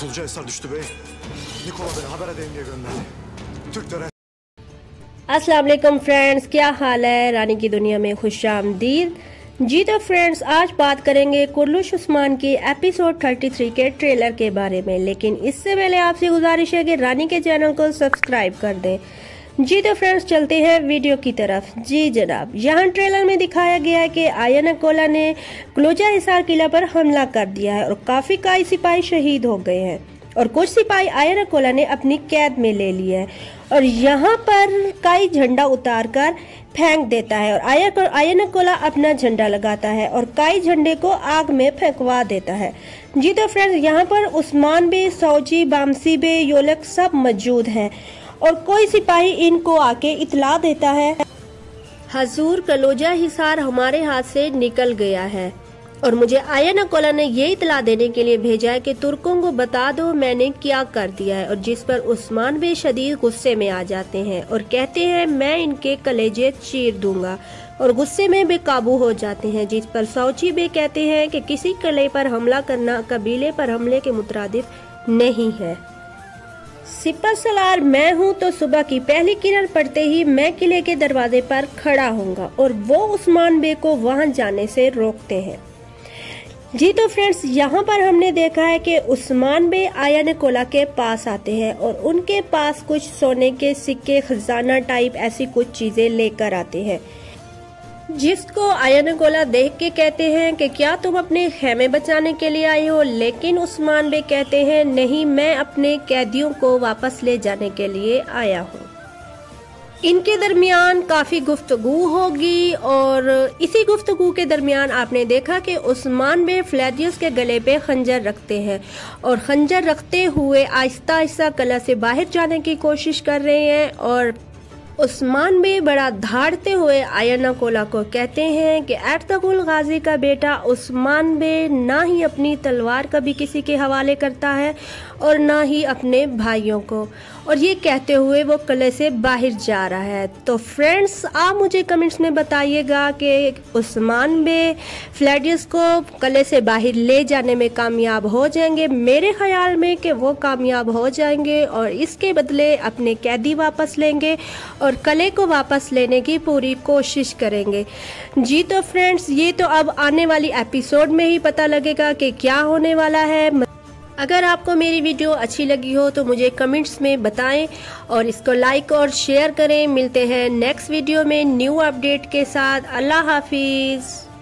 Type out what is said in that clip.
Kuluca eser düştü bey. Nikola beni haber edeyim diye gönderdi. Türklere Aslam friends क्या हाल है रानी की दुनिया में खुश आमदीद जी तो फ्रेंड्स आज बात करेंगे कुरलुश उस्मान की एपिसोड 33 के ट्रेलर के बारे में। लेकिन इससे पहले आपसे गुजारिश है कि रानी के चैनल को सब्सक्राइब कर दें। जी तो फ्रेंड्स, चलते हैं वीडियो की तरफ़। जी जनाब, यहाँ ट्रेलर में दिखाया गया है कि आयन अकोला ने क्लोजा हिसार किला पर हमला कर दिया है और काफ़ी कई सिपाही शहीद हो गए हैं और कुछ सिपाही आयन अकोला ने अपनी कैद में ले लिया है और यहाँ पर काई झंडा उतार कर फेंक देता है और आया आयन अकोला अपना झंडा लगाता है और काई झंडे को आग में फेंकवा देता है। जी तो फ्रेंड्स, यहाँ पर उस्मान बे, सौजी, बामसी बे, योलक सब मौजूद हैं। और कोई सिपाही इनको आके इतला देता है। हजूर कलोजा हिसार हमारे हाथ से निकल गया है। और मुझे आयन अकोला ने ये इतला देने के लिए भेजा है कि तुर्कों को बता दो मैंने क्या कर दिया है और जिस पर उस्मान बे शदीद गुस्से में आ जाते हैं और कहते हैं, मैं इनके कलेजे चीर दूँगा और गुस्से में बेकाबू हो जाते हैं, जिस पर सौची बे कहते हैं कि किसी कले पर हमला करना कबीले पर हमले के मुतरद नहीं है। सिपा सलार, मैं हूँ तो सुबह की पहली किरण पड़ते ही मैं किले के दरवाजे पर खड़ा होऊँगा और वो उस्मान बे को वहाँ जाने से रोकते हैं। जी तो फ्रेंड्स, यहाँ पर हमने देखा है कि उस्मान बे आयन कोला के पास आते हैं और उनके पास कुछ सोने के सिक्के, खजाना टाइप ऐसी कुछ चीज़ें लेकर आते हैं। जिसको आयन गोला देख के कहते हैं कि क्या तुम अपने खेमे बचाने के लिए आई हो, लेकिन उस्मान बे कहते हैं, नहीं, मैं अपने कैदियों को वापस ले जाने के लिए आया हूँ। इनके दरमियान काफ़ी गुफ्तगु होगी और इसी गुफ्तगु के दरमियान आपने देखा कि उस्मान बे फ्लैदियस के गले पे खंजर रखते हैं और खंजर रखते हुए आहिस्ता आहिस्ता कला से बाहर जाने की कोशिश कर रहे हैं और उस्मान बे बड़ा धाड़ते हुए आयना कोला को कहते हैं कि एर्तगुल गाजी का बेटा उस्मान बे ना ही अपनी तलवार कभी किसी के हवाले करता है और ना ही अपने भाइयों को। और ये कहते हुए वो कले से बाहर जा रहा है। तो फ्रेंड्स, आप मुझे कमेंट्स में बताइएगा कि उस्मान बे फ्लैडियस को कले से बाहर ले जाने में कामयाब हो जाएँगे। मेरे ख्याल में कि वो कामयाब हो जाएँगे और इसके बदले अपने कैदी वापस लेंगे और कले को वापस लेने की पूरी कोशिश करेंगे। जी तो फ्रेंड्स, ये तो अब आने वाली एपिसोड में ही पता लगेगा कि क्या होने वाला है। अगर आपको मेरी वीडियो अच्छी लगी हो तो मुझे कमेंट्स में बताएँ और इसको लाइक और शेयर करें। मिलते हैं नेक्स्ट वीडियो में न्यू अपडेट के साथ। अल्लाह हाफिज़।